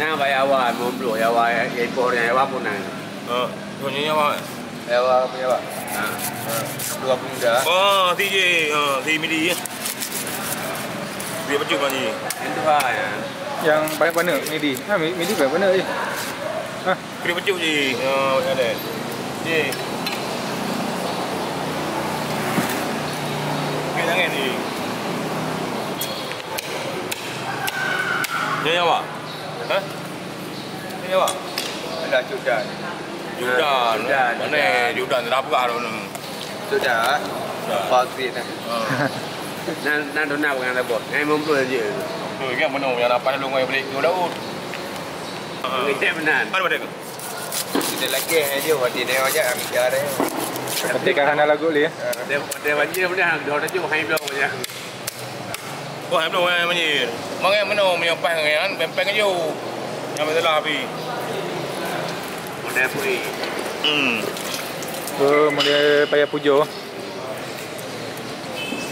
Nah, bayar awak, mau belum ya awak, ya impor yang awak pun nang. Ha. Punya apa? Ewa punya pak. Ha. Dua pemuda. Oh, TJ. Ha, TJ midi ya. Dia baju kan ni. Itu lah ya. Yang banyak mana midi? Ha midi banyak mana eh? Ha Dia baju je. Ha, ada. Je. Okey, jangan ni. Ni apa? Ha? Ni apa? Dah. Judan. Judan, Mana? Judan tak apa dah ni. Sudah. Fakir dah. Ha. Nah tu nak bukan apa. Ngai belum je. Tu kan mana yang dapat lu ngai balik tu daun. Ha. Kita benar. Mana pada? Kita lagi aja waktu ni aja ambil dia. Ketik kahana lagu ni ya. Dia dia wajib benar. Dia dah cuba hai belum je. Wah, belum eh menyi. Mangai mana punya pas kan, pempeng aja. Yang betul lah api. Pui. Hmm. Oh, mula payah pujo.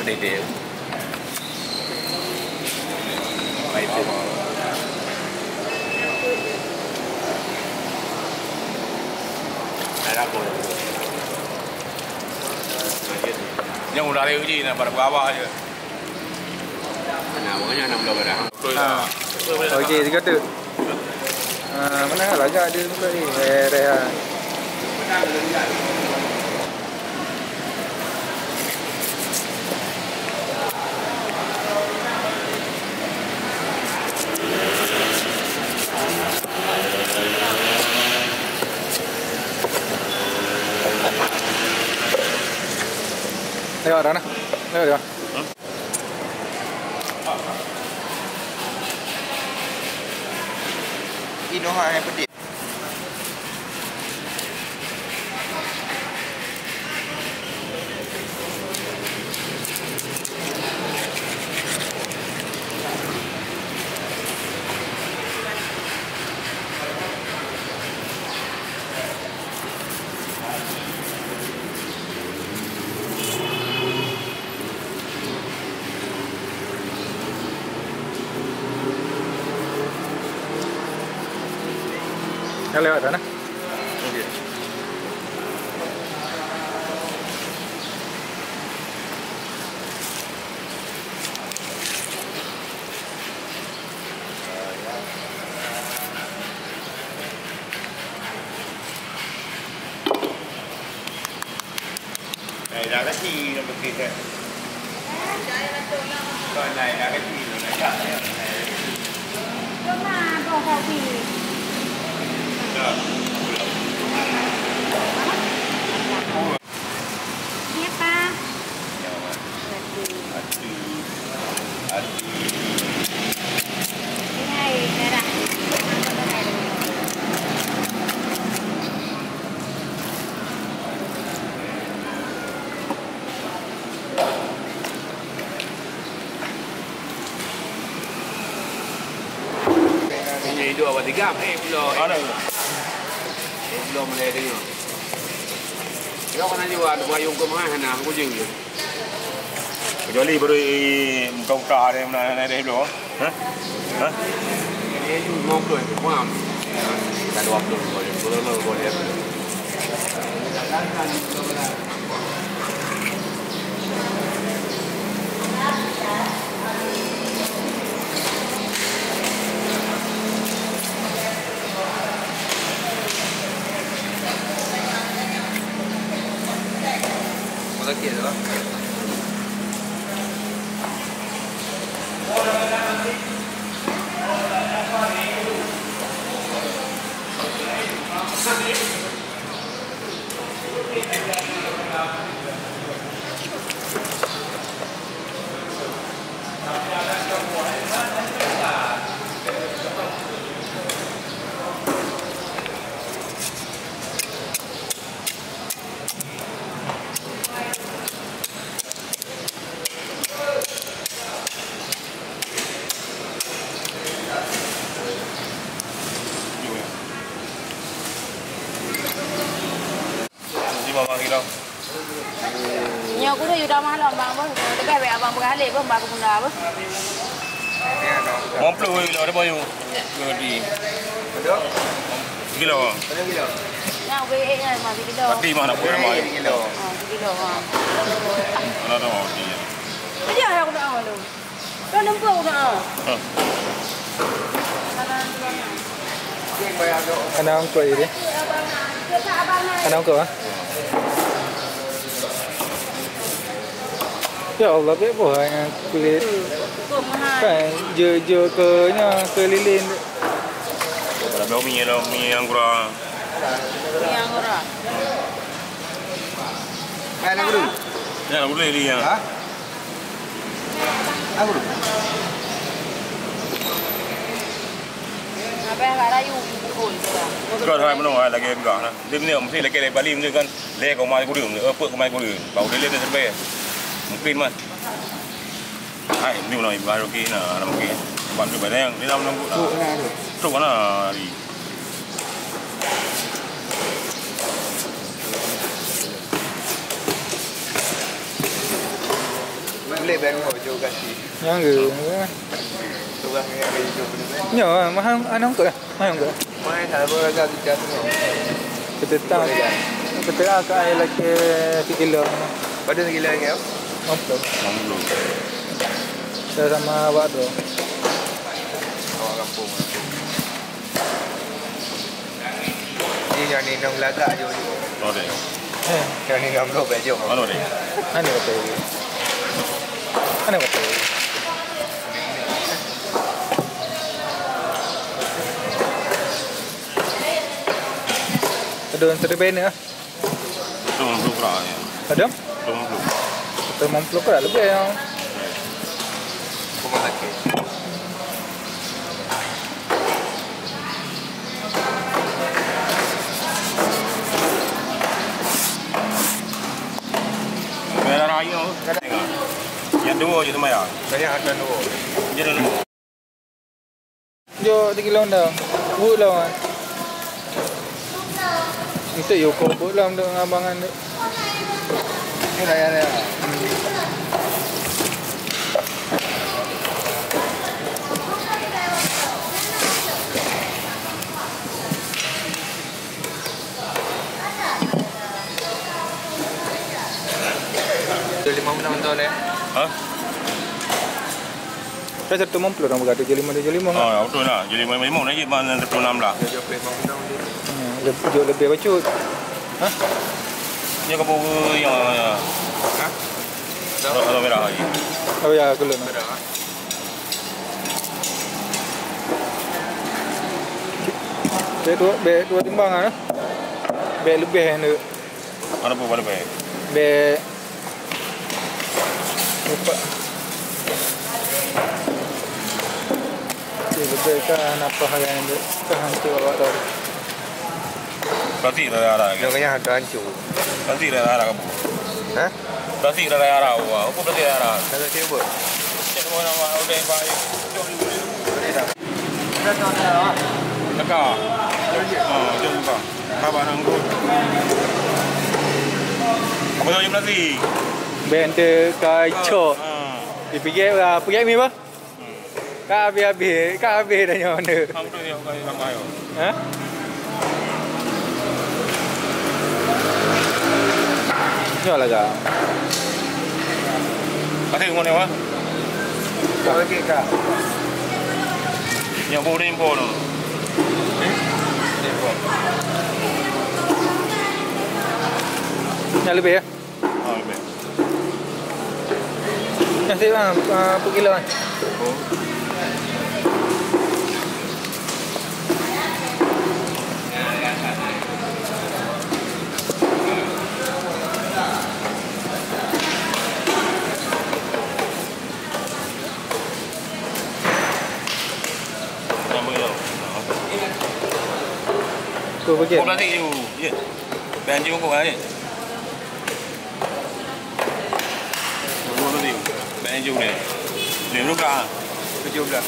Dia dia. Baik tu. Yang udah ada uji nak pada bawah je. Pokoknya enam belas barang. Betul Ha. Okey, dia kata. mana raja ada muka ni Rehan Lewat mana? Lewat mana? Inoha yang pedih. Dale, dale, dale. Muy bien. Cái gì mà kịp này là cái gì mà kịp kìa Đó là bỏ vào thì dua atau tiga, eh belum. Mana? Belum boleh dengar. Kau kan aja ada bayung ke mana nak jeng je. Kecuali baru muka-muka ada yang nak ada belum. Ha? Ha? Dia ju mau belum, mau. Dah dua puluh boleh, boleh boleh boleh. dong mahal bang bang. Dekat baik abang berhalil pun baru guna apa. Mampu kilo ada boyu. Jadi. Ada. Kilo. Ada kilo. Nak wei eh mah kilo. Tapi mana pun mah. Kilo. Kilo. Ada ada mah dia. Dia aku nak awal tu. Kau nampak aku nak. Anh ông cười đi. Anh ông cười á? kiểu là biết buổi này cứ lên phải dừa dừa cờ nha cờ lên lên là béo mình đâu mình ăn gura mình ăn gura ai ăn gura ai ăn à. gura đi nha hả ăn gura cơ thôi mà nó là game gõ nè đêm nữa mà thì là cái này bà lim nữa con lê của mai có đường nữa phượng của mai có đường. Bảo đến lên sân về Mungkin mas. Hai, ni mana ibu baru kini nak nak mungkin. Banyak, dia nak nunggu. Tu kena tu. Tu mana hari. Boleh bayar kau jauh kasih. Yang ke? Tu kan yang bayar jauh benar. Nya mahal ana angkut lah. Mahal angkut. Main tak boleh kita tengok. Kita tahu. Kita akan air lagi 3 kilo. Pada segila lagi apa? Opdo. Opdo. Saya sama Pak Bro. Awak kampung. Ini yang ni nong laga jo jo. Oh deh. Eh, yang ni nong đi jo. Oh deh. Ani apa ini? Ani apa ini? Ada yang terbebani ya? Ada yang belum berani. Ada? Belum belum. 150 korang lebih Kau makan kek Kau makan Yang dua je tu Yang Saya akan dua. Yang dulu. Yang dua Yang dah. Yang dua Yang dua Yang dua Yang dua Yang dua Yang dua Yang Lima tahun eh. Ha? Saya satu mampu orang berkata je lima dia lima. Oh, betul lah. Jadi memang nak je mana 26 lah. Dia jauh lima enam dia. Hmm, lebih jo lebih bacut. Ha? Dia kau thôi dove eravamo? Dove era quello? Dove era? Bè tua, bè tua tiếng bằng à đó Bè lúc bè nữa Ở đâu bộ bè bê Lúc bè Thì lúc bè cả nạp vào hai anh đấy Cả hàng chữ vào đó Có gì là ra ra Nó cái nhà hàng cho anh chủ Có gì là ra ra cả bộ Ha? Berarti dah ada awak. Apa berarti dah ada? Kalau dia buat. Cek kau nama udah baik. Boleh tak? Dekat. Oh, jom buka. Khabar nanggu. Apa tu jom nasi? Be ente kai cho. Ha. Dipikir lah, pergi mi apa? Kak habis-habis, kak habis dah nyawa ni. Kamu tu yang kau yang kau. Ha? Lah kak. Kasih kau ni apa? Kau lagi kak. Yang boleh impor tu. Dia buat. Yang lebih ya? Ha, baik. Yang saya bang, uh, per kilo kan? Yang 그거지. 보라색이요. 예. 벤지 먹고 가야지. 보라색이요. 벤지 오래. 내로 가. 그지 오래.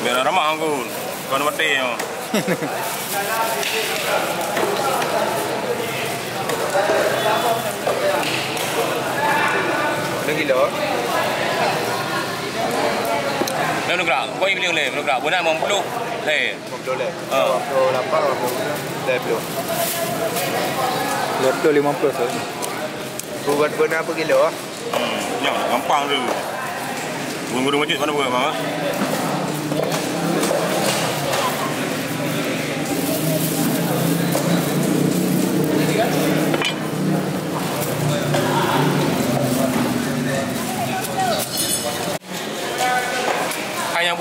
Biar ramah aku, kan mati ya. Lagi lor. Nak gerak. Kau beli oleh, nak gerak. Buat nak 50. Leh. 50 leh. Ah. 28 leh belum. Lepas 50 tu. Buat pun apa kilo? Hmm. Nyok, gampang tu. Guru masjid mana buat bang?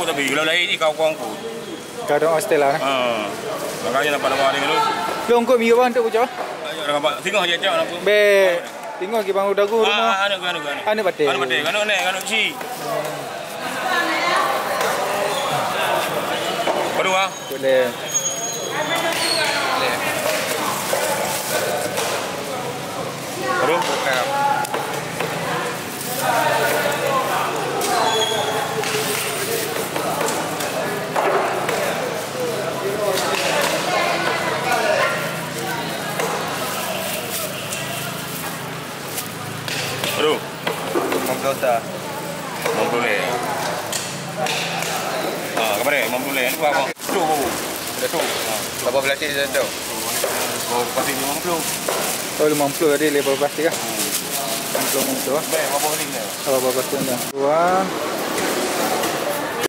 Tapi kalau lain ni kau kau aku. Kau ada hostel lah. Ha. Makanya nampak nampak ni dulu. Belum kau mio bang tu bocah. Ayo nampak tengok aja cak aku. Be. Tengok ki bang dagu rumah. Ah, anu anu anu. Anu batik. Anu batik, anu ni, anu ci. Baru ah. Boleh. Baru. Baru. 50 dah. Mampu boleh. Ah, kabar dia, mampu boleh. Lupa apa? Tu. Dah tu. Ha. Berapa belas ni tu? Oh, pasti 50. Oh 50 tadi level plastik ah. 50 50 ah. Baik, berapa ni? Apa apa plastik dah. Dua.